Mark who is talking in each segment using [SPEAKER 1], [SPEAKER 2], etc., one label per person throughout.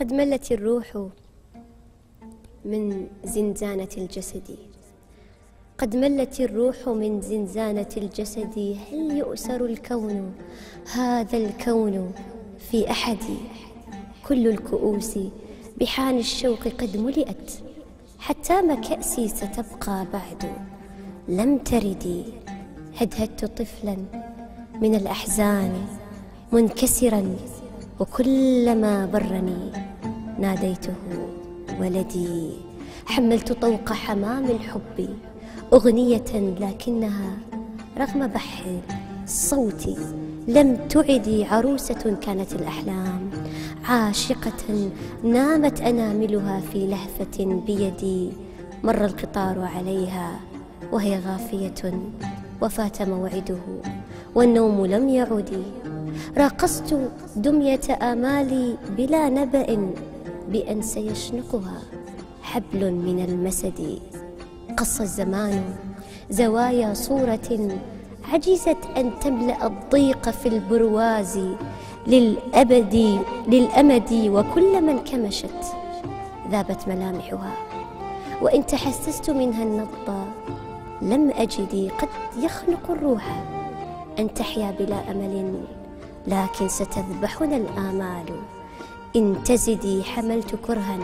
[SPEAKER 1] قد ملت الروح من زنزانة الجسد. قد ملت الروح من زنزانة الجسد. هل يؤسر الكون؟ هذا الكون في أحد. كل الكؤوس بحان الشوق قد ملئت. حتى ما كأسي ستبقى بعد. لم تردي هدهدت طفلا من الأحزان منكسرا. وكلما برني ناديته. ولدي حملت طوق حمام الحب أغنية لكنها رغم بحر صوتي لم تعدي عروسة كانت الأحلام. عاشقة نامت أناملها في لهفة بيدي مر القطار عليها وهي غافية وفات موعده والنوم لم يعد. راقصت دمية آمالي بلا نبأ بأن سيشنقها حبل من المسد. قص الزمان زوايا صورة عجزت أن تملأ الضيق في البرواز للأبد للأمد وكل من كمشت ذابت ملامحها. وإن تحسست منها النبض لم أجدي قد يخنق الروح أن تحيا بلا أمل لكن ستذبحنا الآمال. إن تزدي حملت كرها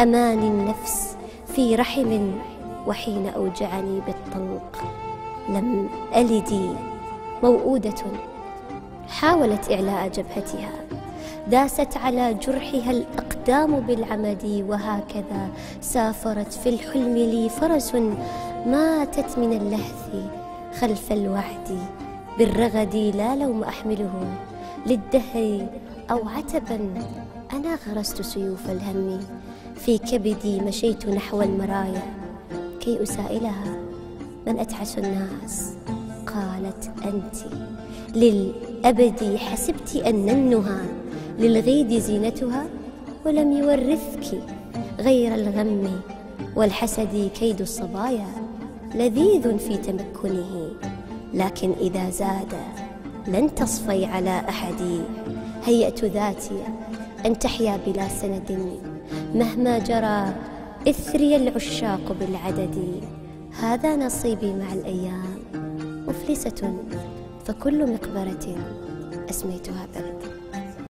[SPEAKER 1] أمان النفس في رحم وحين أوجعني بالطلق لم ألدي موؤودة حاولت إعلاء جبهتها داست على جرحها الأقدام بالعمد وهكذا سافرت في الحلم لي فرس ماتت من اللهث خلف الوعد. بالرغد لا لوم أحمله للدهر أو عتبا أنا غرست سيوف الهم. في كبدي مشيت نحو المرايا. كي أسائلها من أتعس الناس؟ قالت أنت. للأبد حسبت أن النهى. للغيد زينتها ولم يورثك غير الغم. والحسد كيد الصبايا لذيذ في تمكنه. لكن إذا زاد لن تصفي على أحد هيأت ذاتي أن تحيا بلا سند. مهما جرى إثري العشاق بالعدد. هذا نصيبي مع الأيام. مفلسة فكل مقبرة أسميتها بلد